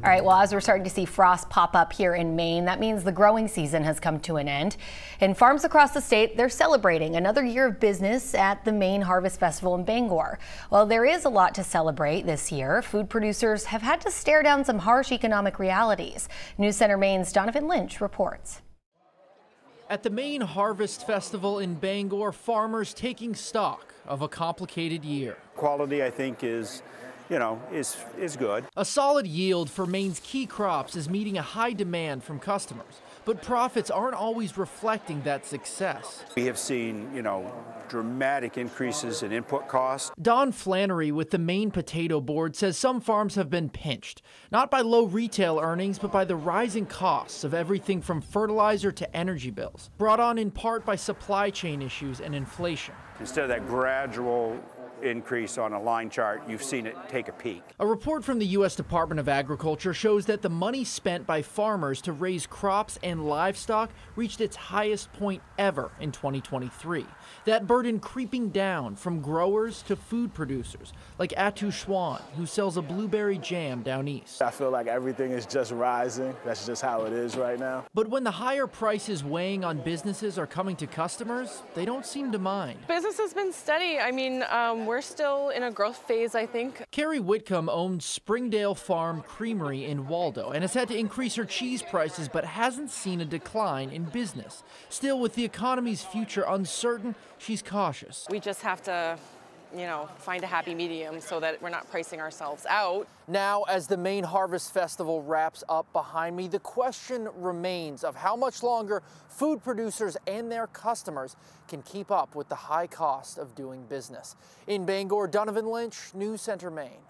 All right, well, as we're starting to see frost pop up here in Maine, that means the growing season has come to an end. And farms across the state, they're celebrating another year of business at the Maine Harvest Festival in Bangor. Well, there is a lot to celebrate this year. Food producers have had to stare down some harsh economic realities. News Center Maine's Donovan Lynch reports. At the Maine Harvest Festival in Bangor, farmers taking stock of a complicated year. Quality, I think, is you know, is, is good. A solid yield for Maine's key crops is meeting a high demand from customers, but profits aren't always reflecting that success. We have seen, you know, dramatic increases in input costs. Don Flannery with the Maine Potato Board says some farms have been pinched, not by low retail earnings, but by the rising costs of everything from fertilizer to energy bills, brought on in part by supply chain issues and inflation. Instead of that gradual increase on a line chart, you've seen it take a peak. A report from the U.S. Department of Agriculture shows that the money spent by farmers to raise crops and livestock reached its highest point ever in 2023. That burden creeping down from growers to food producers, like Atu Schwan, who sells a blueberry jam down east. I feel like everything is just rising. That's just how it is right now. But when the higher prices weighing on businesses are coming to customers, they don't seem to mind. Business has been steady. I mean, um, we're still in a growth phase, I think. Carrie Whitcomb owns Springdale Farm Creamery in Waldo and has had to increase her cheese prices but hasn't seen a decline in business. Still, with the economy's future uncertain, she's cautious. We just have to you know, find a happy medium so that we're not pricing ourselves out. Now, as the Maine Harvest Festival wraps up behind me, the question remains of how much longer food producers and their customers can keep up with the high cost of doing business. In Bangor, Donovan Lynch, News Center, Maine.